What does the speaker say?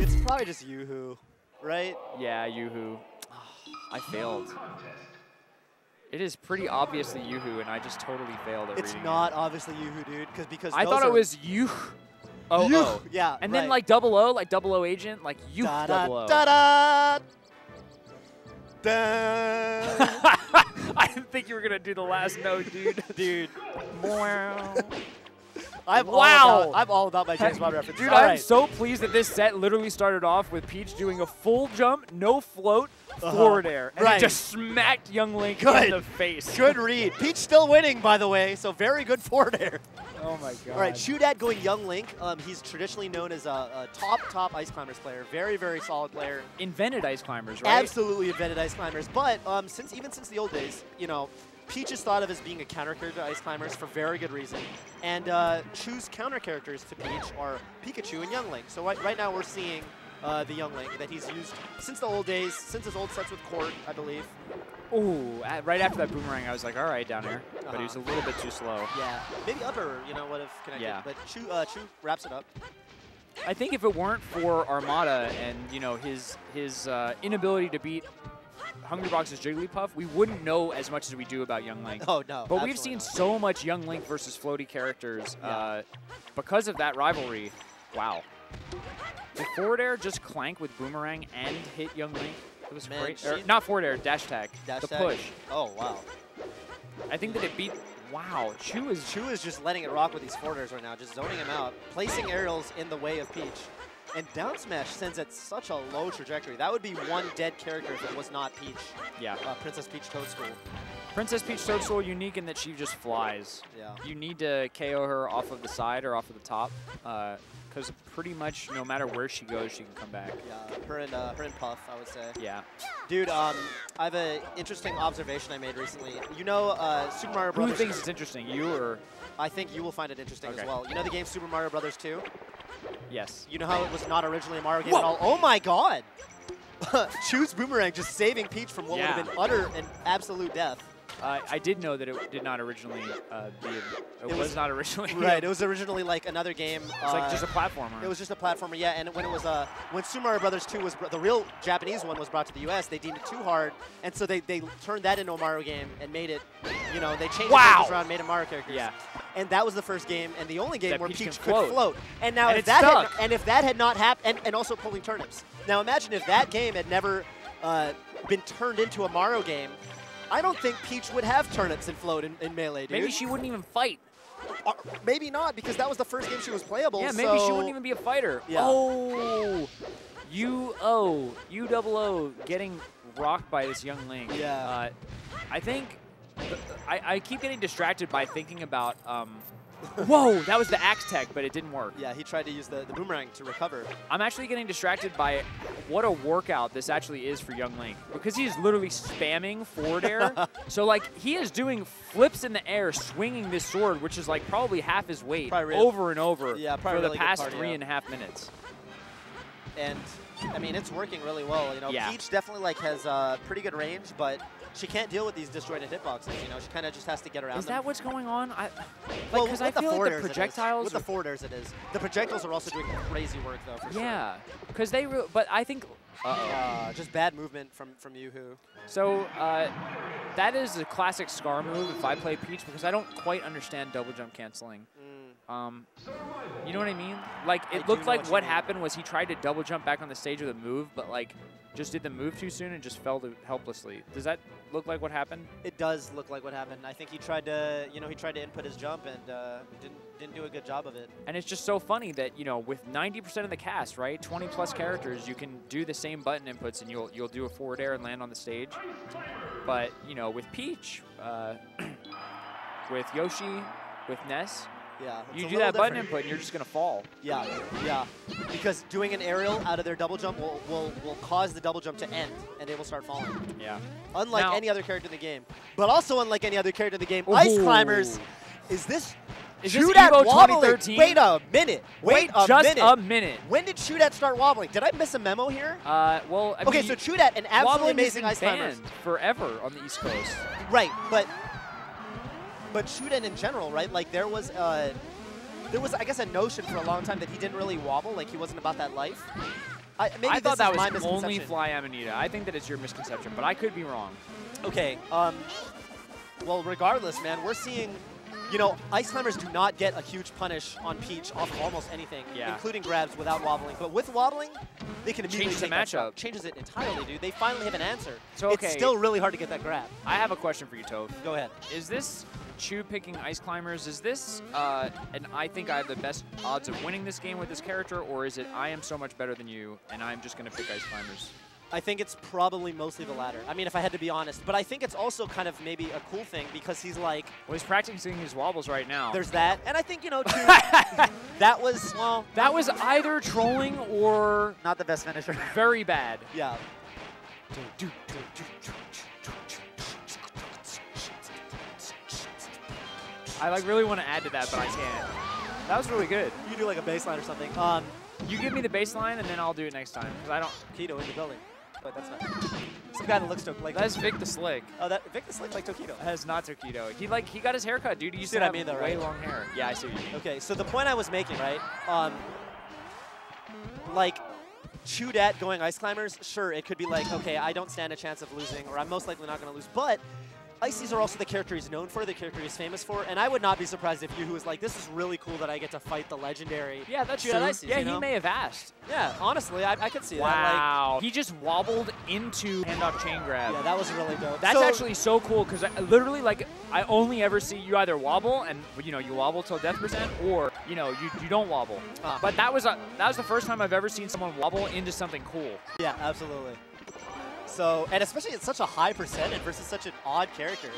It's probably just Yoo-Hoo, right? Yeah, Yoo-Hoo. I failed. It is pretty obviously Yoo-Hoo, and I just totally failed at It's reading not obviously Yoo-Hoo, dude, because because I thought it was you. Oh, oh. Yeah, And then like double O, like double O agent, like you da double O. da da da. I didn't think you were gonna do the last note, dude. dude. I'm Wow. all about, I'm all about my James Bond references. Dude, All I'm right. so pleased that this set literally started off with Peach doing a full jump, no float, Uh-huh. forward air, and Right. just smacked young Link Good. in the face. Good read. Peach still winning, by the way, so very good forward air. Oh my god. All right, Chudat going Young Link. Um, he's traditionally known as a, a top, top Ice Climbers player. Very, very solid player. Invented ice climbers, right? Absolutely invented Ice Climbers. But um, since even since the old days, you know, Peach is thought of as being a counter character to Ice Climbers for very good reason. And uh, Chu's counter characters to Peach are Pikachu and Young Link. So right, right now we're seeing uh, the Young Link that he's used since the old days, since his old sets with Court, I believe. Ooh, at- right after that boomerang, I was like, all right, down here. But he was a Uh-huh. little bit too slow. Yeah, maybe upper, you know, would have connected. Yeah. But Chu, uh, Chu wraps it up. I think if it weren't for Armada and you know his his uh, inability to beat Hungrybox's Jigglypuff, we wouldn't know as much as we do about Young Link. Oh no! But we've seen not. so much Young Link versus floaty characters Yeah. uh, because of that rivalry. Wow. Did forward air just clank with boomerang and hit Young Link? It was Man, great. She- not forward air, dash tag. Dash the tag. push. Oh wow! I think that it beat. Wow, Chu is. Chu is just letting it rock with these forward forwarders right now, just zoning him out, placing aerials in the way of Peach. And down smash sends at such a low trajectory. That would be one dead character if it was not Peach, Yeah. uh, Princess Peach Toadstool. Princess Peach Toadstool unique in that she just flies. Yeah. You need to KO her off of the side or off of the top, because pretty much no matter where she goes, she can come back. Yeah, her and uh, her and Puff, I would say. Yeah. Dude, um, I have an interesting observation I made recently. You know, uh, Super Mario Bros. Who Brothers. thinks it's interesting? You or I think you will find it interesting Okay. as well. You know the game Super Mario Brothers 2? Yes? You know how it was not originally a Mario game Whoa. at all? Oh my god! Chu's Boomerang just saving Peach from what would have been utter and absolute death. Uh, I did know that it did not originally uh, be. A, it, It was, was- not originally. Right, it was originally like another game. It's like just a platformer. It was just a platformer, yeah. And when it was uh, when Super Mario Brothers 2 was the real Japanese one was brought to the U.S., they deemed it too hard, and so they, they turned that into a Mario game and made it, you know, they changed Wow. the characters around, made it Mario characters. Yeah. And that was the first game and the only game That where Peach Peach, could float. float. And now And if that had, stuck. and if that had not happened, and, and also pulling turnips. Now imagine if that game had never uh, been turned into a Mario game. I don't think Peach would have turnips and float in, in Melee, dude. Maybe she wouldn't even fight. Or maybe not, because that was the first game she was playable. Yeah, maybe she wouldn't even be a fighter. Yeah. Oh, U O U double O getting rocked by this young Link. Yeah. Uh, I think I, I keep getting distracted by thinking about. Um, whoa, that was the axe tech, but it didn't work. Yeah, he tried to use the, the boomerang to recover. I'm actually getting distracted by what a workout this actually is for Young Link because he's literally spamming forward air. so like he is doing flips in the air, swinging this sword, which is like probably half his weight Probably over and over Yeah, for the really good past three and a half minutes. And I mean, it's working really well. You know, Yeah. Peach definitely like has uh, pretty good range, but she can't deal with these disjointed hitboxes. You know, she kind of just has to get around Is them. that what's going on? I, like, well, because with I the feel like the projectiles. With the forwarders, it is. The projectiles are also doing crazy work though, for sure. yeah, because they. Re- but I think. Uh-oh. Uh, just bad movement from from Yoo-Hoo. So uh, that is a classic Scar move if I play Peach because I don't quite understand double jump canceling. Mm. Um, you know what I mean? Like it do looked like what what happened was he tried to double jump back on the stage with a move, but like just did the move too soon and just fell to helplessly. Does that look like what happened? It does look like what happened. I think he tried to, you know, he tried to input his jump and uh, didn't didn't do a good job of it. And it's just so funny that you know with 90% of the cast, right, 20 plus characters, you can do the same button inputs and you'll you'll do a forward air and land on the stage. But you know with Peach, uh, with Yoshi, with Ness, Yeah. you do that button input and you're just gonna fall. Yeah, yeah. Because doing an aerial out of their double jump will, will, will cause the double jump to end, and they will start falling. Yeah. Unlike Now- any other character in the game. But also unlike any other character in the game, Ice Climbers, is this Is Chudat wobbling? 2013? Wait a minute. Wait, Wait a just minute. a minute. When did Chudat start wobbling? Did I miss a memo here? Uh, well, I okay, mean, so Chudat an absolutely amazing Ice Climbers. forever on the East Coast. Right, but but at in general, right? Like there was a, there was, I guess, a notion for a long time that he didn't really wobble, like he wasn't about that life. I, maybe I thought that was only. Fly Amanita. I think that it's your misconception, but I could be wrong. Okay. Um, well, regardless, man, we're seeing, you know, ice climbers do not get a huge punish on Peach off of almost anything, Yeah. including grabs without wobbling. But with wobbling, they can immediately Changes the take that shot. matchup. Changes it entirely, dude. They finally have an answer. So, okay. It's still really hard to get that grab. I have a question for you, Toph. Go ahead. Is this Chu picking Ice Climbers? Is this, uh, and I think I have the best odds of winning this game with this character, or is it I am so much better than you, and I'm just going to pick Ice Climbers? I think it's probably mostly the latter. I mean, if I had to be honest. But I think it's also kind of maybe a cool thing because he's like, Well, he's practicing his wobbles right now. there's that. And I think, you know, too, that was, well, that was either trolling or not the best finisher. very bad. yeah. I like really want to add to that, but I can't. That was really good. You could do like a baseline or something. Um, You give me the baseline, and then I'll do it next time. Because I don't. Keto in the building. But that's not. Some guy that looks to, like. That's Vic the Slick. oh, that Vic the Slick like Tokido. That is not Tokido. He like he got his haircut, dude. You see what I mean, though, way right? long hair. Yeah, I see what you mean. Okay, so the point I was making, right? Um, like, Chudat going ice climbers, sure, it could be like, okay, I don't stand a chance of losing, or I'm most likely not going to lose, but Ices are also the character he's known for, the character he's famous for, and I would not be surprised if Yoo-Hoo was like, this is really cool that I get to fight the legendary Yeah, that's Chudat true. Ices, yeah, you he may have asked. Yeah, honestly, I, I could see that. Wow. he just wobbled into handoff chain grab. Yeah, that was really dope. That's So- actually so cool because literally like I only ever see you either wobble and you know you wobble till death percent or you know you, you don't wobble. Ah. But that was a, that was the first time I've ever seen someone wobble into something cool. Yeah, absolutely. So, and especially it's such a high percentage versus such an odd character.